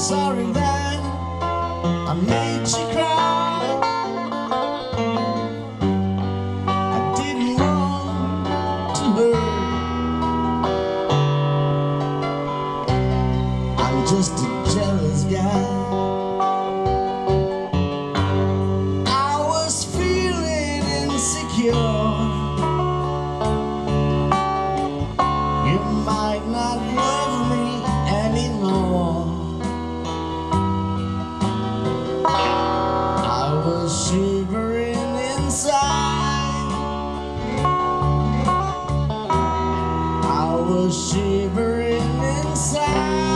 sorry that I made you cry inside. I was shivering inside.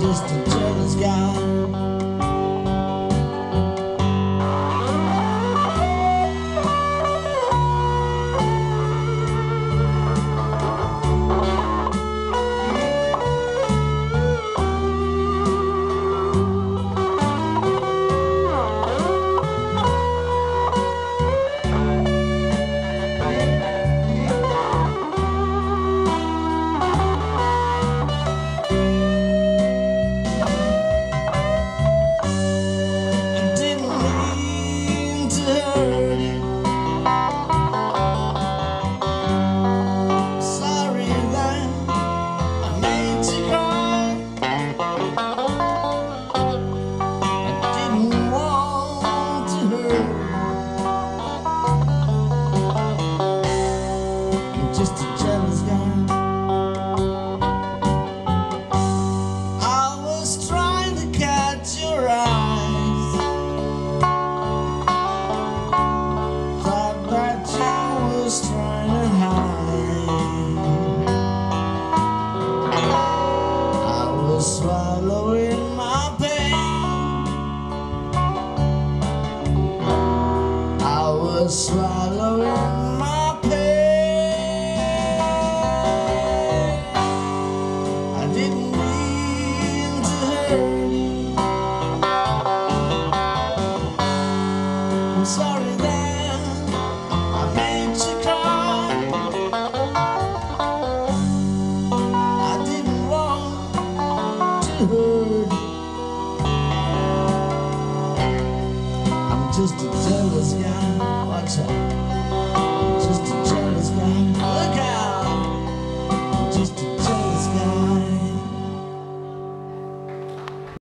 just a jealous guy. just a jealous guy. I was trying to catch your eyes. Thought that you were strong. Just to tell us, yeah, what's up.